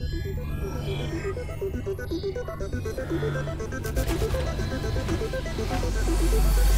Thank you.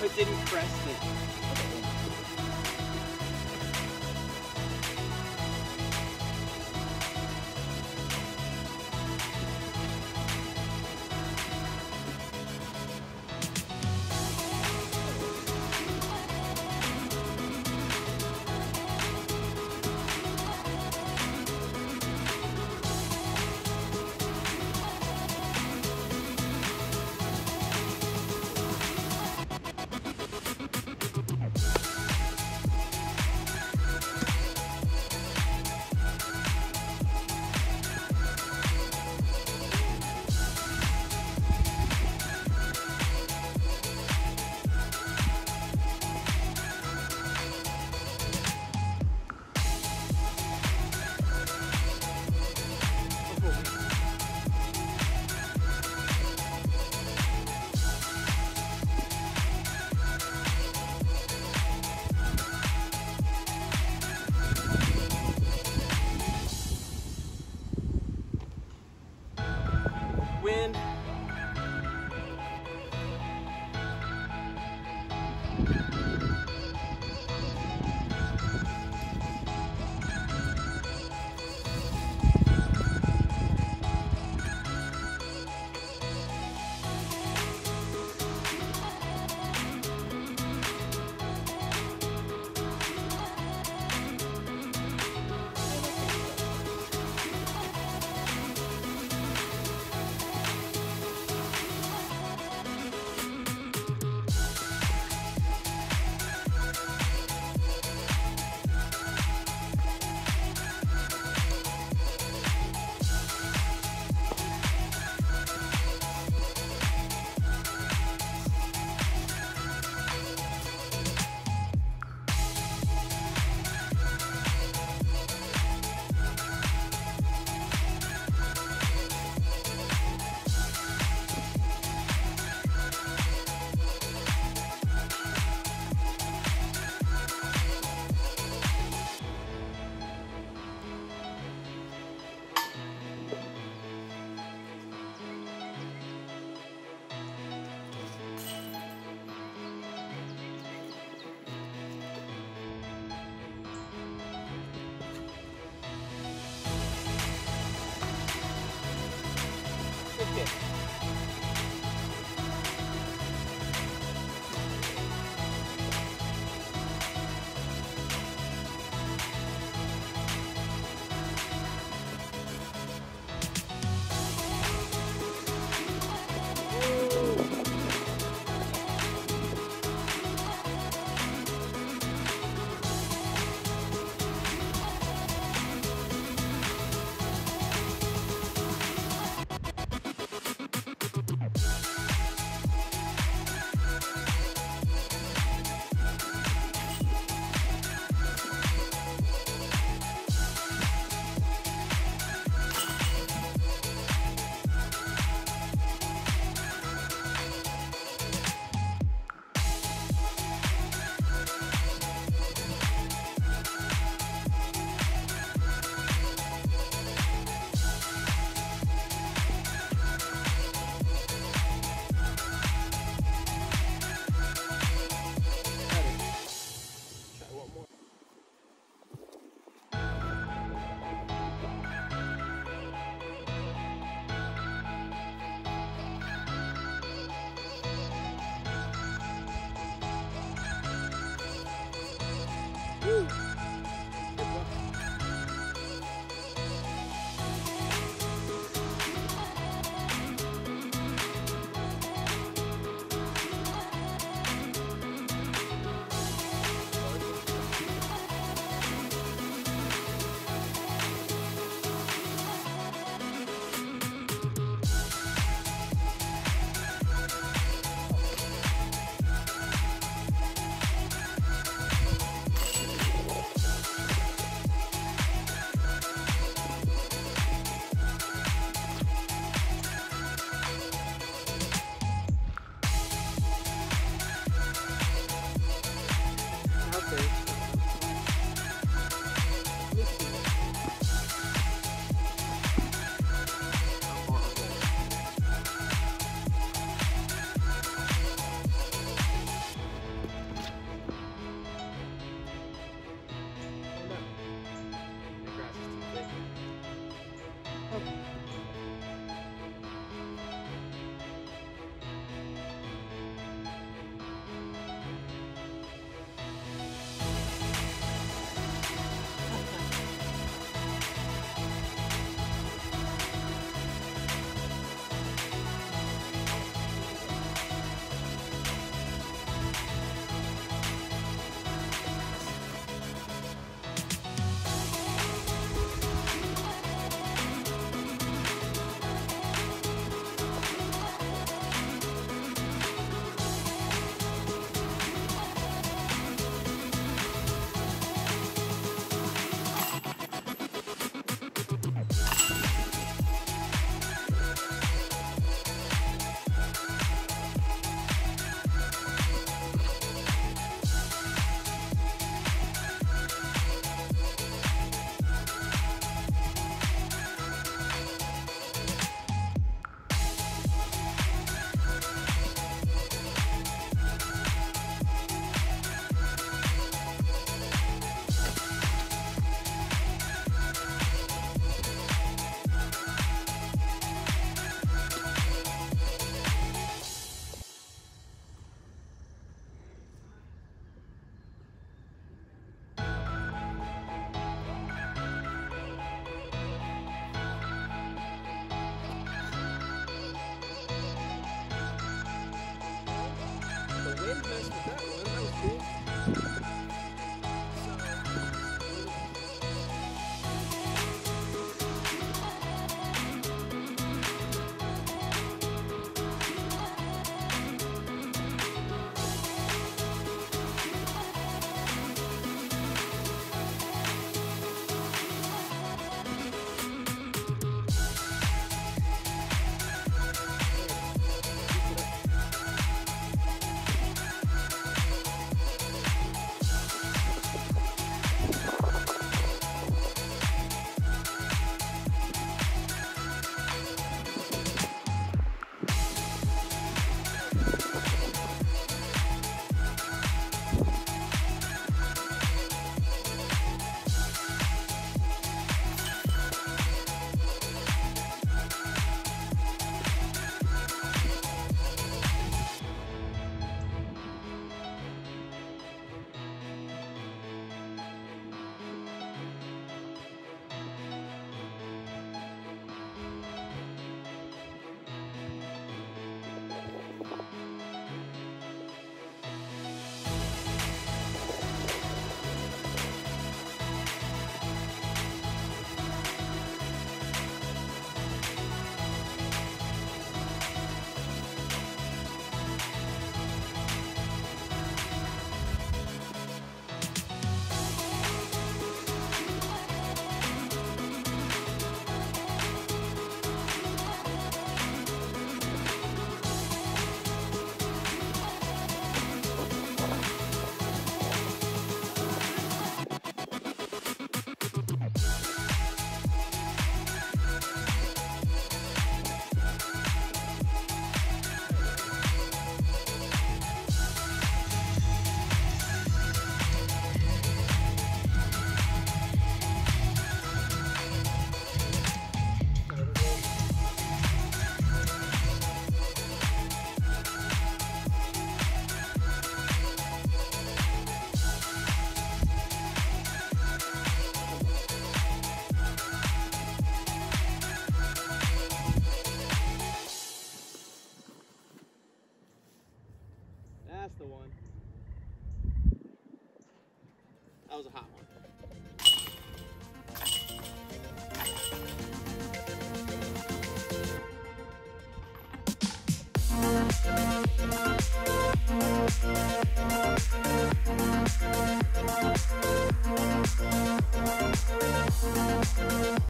but didn't press it. Okay.